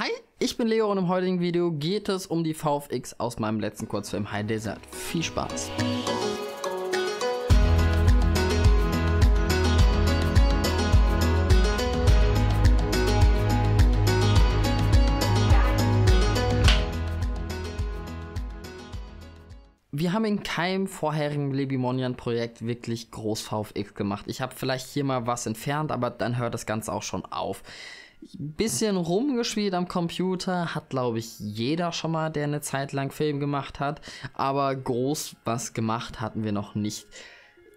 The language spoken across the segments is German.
Hi, ich bin Leo und im heutigen Video geht es um die VFX aus meinem letzten Kurzfilm High Desert. Viel Spaß! wir haben in keinem vorherigen Lebimonian-Projekt wirklich groß VFX gemacht. Ich habe vielleicht hier mal was entfernt, aber dann hört das Ganze auch schon auf. Bisschen rumgespielt am Computer hat, glaube ich, jeder schon mal, der eine Zeit lang Film gemacht hat. Aber groß was gemacht hatten wir noch nicht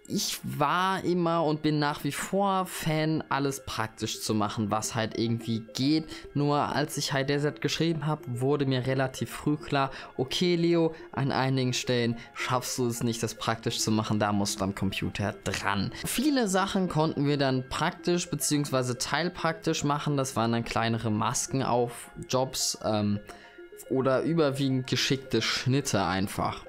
ich war immer und bin nach wie vor Fan, alles praktisch zu machen, was halt irgendwie geht. Nur als ich High Desert geschrieben habe, wurde mir relativ früh klar, okay Leo, an einigen Stellen schaffst du es nicht, das praktisch zu machen, da musst du am Computer dran. Viele Sachen konnten wir dann praktisch bzw. teilpraktisch machen, das waren dann kleinere Masken auf Jobs ähm, oder überwiegend geschickte Schnitte einfach.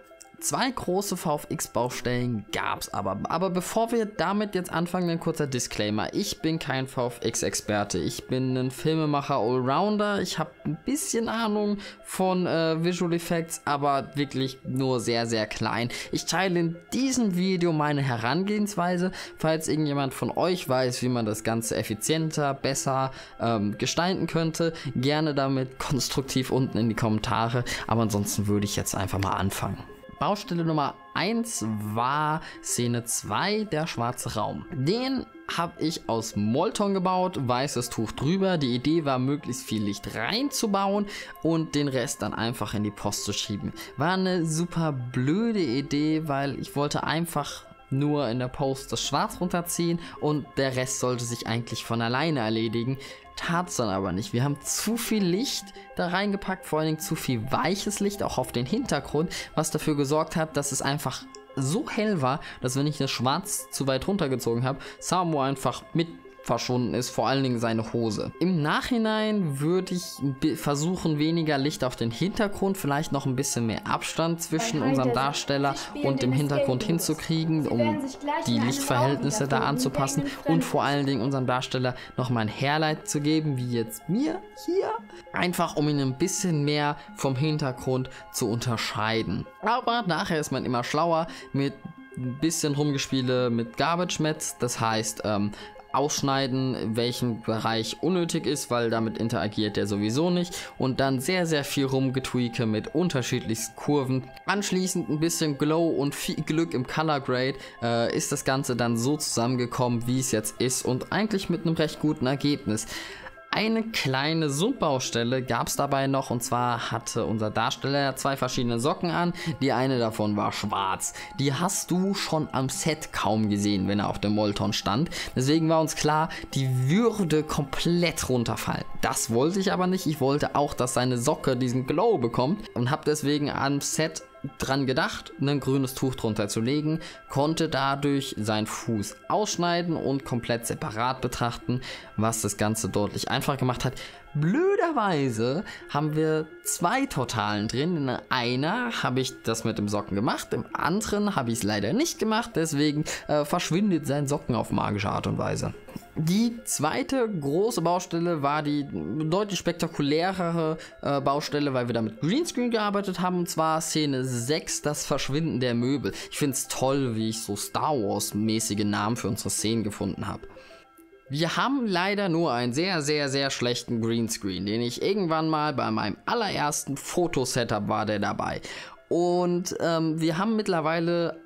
Zwei große VFX-Baustellen gab es aber. Aber bevor wir damit jetzt anfangen, ein kurzer Disclaimer. Ich bin kein VFX-Experte. Ich bin ein Filmemacher Allrounder. Ich habe ein bisschen Ahnung von äh, Visual Effects, aber wirklich nur sehr, sehr klein. Ich teile in diesem Video meine Herangehensweise. Falls irgendjemand von euch weiß, wie man das Ganze effizienter, besser ähm, gestalten könnte, gerne damit konstruktiv unten in die Kommentare. Aber ansonsten würde ich jetzt einfach mal anfangen. Baustelle Nummer 1 war Szene 2, der schwarze Raum. Den habe ich aus Molton gebaut, weißes Tuch drüber. Die Idee war, möglichst viel Licht reinzubauen und den Rest dann einfach in die Post zu schieben. War eine super blöde Idee, weil ich wollte einfach nur in der Post das Schwarz runterziehen und der Rest sollte sich eigentlich von alleine erledigen. Tat's dann aber nicht. Wir haben zu viel Licht da reingepackt, vor allen Dingen zu viel weiches Licht auch auf den Hintergrund, was dafür gesorgt hat, dass es einfach so hell war, dass wenn ich das Schwarz zu weit runtergezogen habe, Samu einfach mit verschwunden ist, vor allen Dingen seine Hose. Im Nachhinein würde ich versuchen, weniger Licht auf den Hintergrund, vielleicht noch ein bisschen mehr Abstand zwischen unserem Darsteller und dem Hintergrund hinzukriegen, um die Lichtverhältnisse da anzupassen und vor allen Dingen unserem Darsteller noch mal ein Hairlight zu geben, wie jetzt mir hier, einfach um ihn ein bisschen mehr vom Hintergrund zu unterscheiden. Aber nachher ist man immer schlauer mit ein bisschen rumgespiele mit Garbage Mats, das heißt ähm, ausschneiden, welchen Bereich unnötig ist, weil damit interagiert der sowieso nicht. Und dann sehr, sehr viel rumgetweake mit unterschiedlichsten Kurven. Anschließend ein bisschen Glow und viel Glück im Color Grade äh, ist das Ganze dann so zusammengekommen, wie es jetzt ist und eigentlich mit einem recht guten Ergebnis. Eine kleine Subbaustelle gab es dabei noch und zwar hatte unser Darsteller zwei verschiedene Socken an. Die eine davon war schwarz. Die hast du schon am Set kaum gesehen, wenn er auf dem Molton stand. Deswegen war uns klar, die würde komplett runterfallen. Das wollte ich aber nicht. Ich wollte auch, dass seine Socke diesen Glow bekommt und habe deswegen am Set dran gedacht, ein grünes Tuch drunter zu legen, konnte dadurch seinen Fuß ausschneiden und komplett separat betrachten, was das Ganze deutlich einfacher gemacht hat. Blöderweise haben wir zwei Totalen drin. In einer habe ich das mit dem Socken gemacht, im anderen habe ich es leider nicht gemacht, deswegen äh, verschwindet sein Socken auf magische Art und Weise. Die zweite große Baustelle war die deutlich spektakulärere äh, Baustelle, weil wir da mit Greenscreen gearbeitet haben, und zwar Szene 6, das Verschwinden der Möbel. Ich finde es toll, wie ich so Star Wars-mäßige Namen für unsere Szenen gefunden habe. Wir haben leider nur einen sehr, sehr, sehr schlechten Greenscreen, den ich irgendwann mal bei meinem allerersten Fotosetup war der dabei. Und ähm, wir haben mittlerweile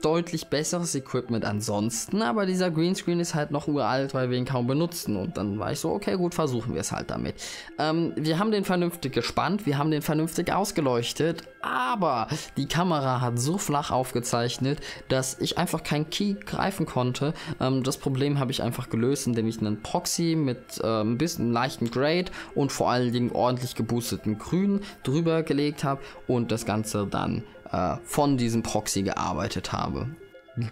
deutlich besseres Equipment ansonsten, aber dieser Greenscreen ist halt noch uralt, weil wir ihn kaum benutzen. Und dann war ich so, okay, gut, versuchen wir es halt damit. Ähm, wir haben den vernünftig gespannt, wir haben den vernünftig ausgeleuchtet, aber die Kamera hat so flach aufgezeichnet, dass ich einfach kein Key greifen konnte. Ähm, das Problem habe ich einfach gelöst, indem ich einen Proxy mit äh, ein bisschen leichten Grade und vor allen Dingen ordentlich geboosteten Grün drüber gelegt habe und das Ganze dann äh, von diesem Proxy gearbeitet habe.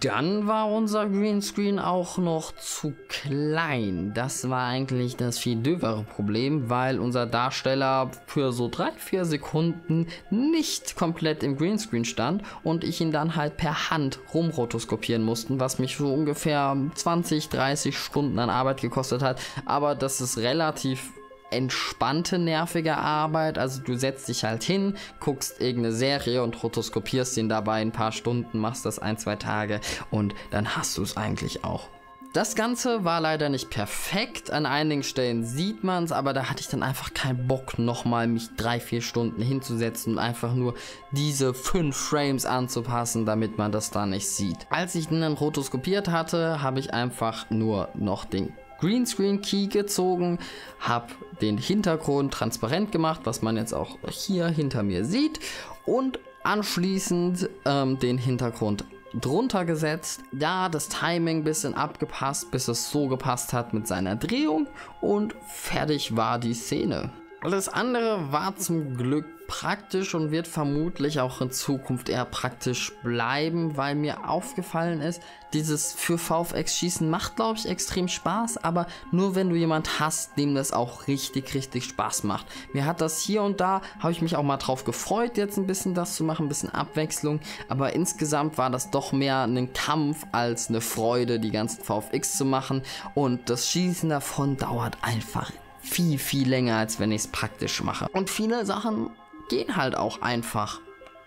Dann war unser Greenscreen auch noch zu klein. Das war eigentlich das viel dövere Problem, weil unser Darsteller für so 3-4 Sekunden nicht komplett im Greenscreen stand und ich ihn dann halt per Hand rumrotoskopieren musste, was mich so ungefähr 20, 30 Stunden an Arbeit gekostet hat. Aber das ist relativ entspannte, nervige Arbeit. Also du setzt dich halt hin, guckst irgendeine Serie und rotoskopierst ihn dabei ein paar Stunden, machst das ein, zwei Tage und dann hast du es eigentlich auch. Das Ganze war leider nicht perfekt. An einigen Stellen sieht man es, aber da hatte ich dann einfach keinen Bock, nochmal mich drei, vier Stunden hinzusetzen und einfach nur diese fünf Frames anzupassen, damit man das da nicht sieht. Als ich den dann rotoskopiert hatte, habe ich einfach nur noch den Greenscreen Key gezogen, habe den Hintergrund transparent gemacht, was man jetzt auch hier hinter mir sieht und anschließend ähm, den Hintergrund drunter gesetzt, da das Timing ein bisschen abgepasst, bis es so gepasst hat mit seiner Drehung und fertig war die Szene. Alles andere war zum Glück praktisch und wird vermutlich auch in Zukunft eher praktisch bleiben, weil mir aufgefallen ist, dieses für VFX schießen macht glaube ich extrem Spaß, aber nur wenn du jemand hast, dem das auch richtig, richtig Spaß macht. Mir hat das hier und da, habe ich mich auch mal drauf gefreut, jetzt ein bisschen das zu machen, ein bisschen Abwechslung, aber insgesamt war das doch mehr ein Kampf als eine Freude, die ganzen VFX zu machen und das Schießen davon dauert einfach viel, viel länger, als wenn ich es praktisch mache. Und viele Sachen gehen halt auch einfach.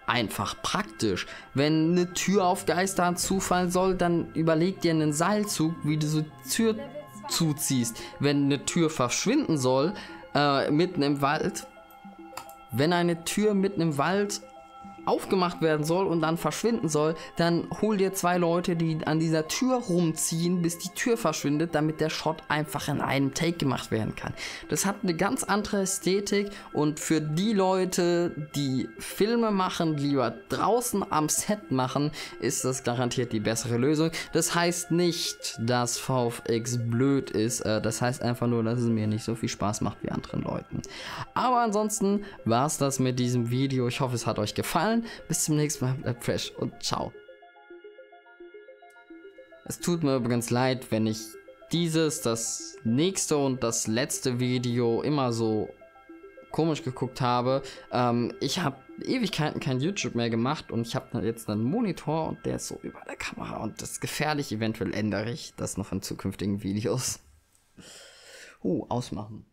Einfach praktisch. Wenn eine Tür auf Geister zufallen soll, dann überleg dir einen Seilzug, wie du so Tür zuziehst. Wenn eine Tür verschwinden soll, äh, mitten im Wald, wenn eine Tür mitten im Wald aufgemacht werden soll und dann verschwinden soll, dann hol dir zwei Leute, die an dieser Tür rumziehen, bis die Tür verschwindet, damit der Shot einfach in einem Take gemacht werden kann. Das hat eine ganz andere Ästhetik und für die Leute, die Filme machen, lieber draußen am Set machen, ist das garantiert die bessere Lösung. Das heißt nicht, dass VFX blöd ist, äh, das heißt einfach nur, dass es mir nicht so viel Spaß macht wie anderen Leuten. Aber ansonsten war es das mit diesem Video. Ich hoffe, es hat euch gefallen gefallen. Bis zum nächsten Mal, bleibt fresh und ciao. Es tut mir übrigens leid, wenn ich dieses, das nächste und das letzte Video immer so komisch geguckt habe. Ähm, ich habe Ewigkeiten kein YouTube mehr gemacht und ich habe jetzt einen Monitor und der ist so über der Kamera und das ist gefährlich. Eventuell ändere ich das noch in zukünftigen Videos. Uh, ausmachen.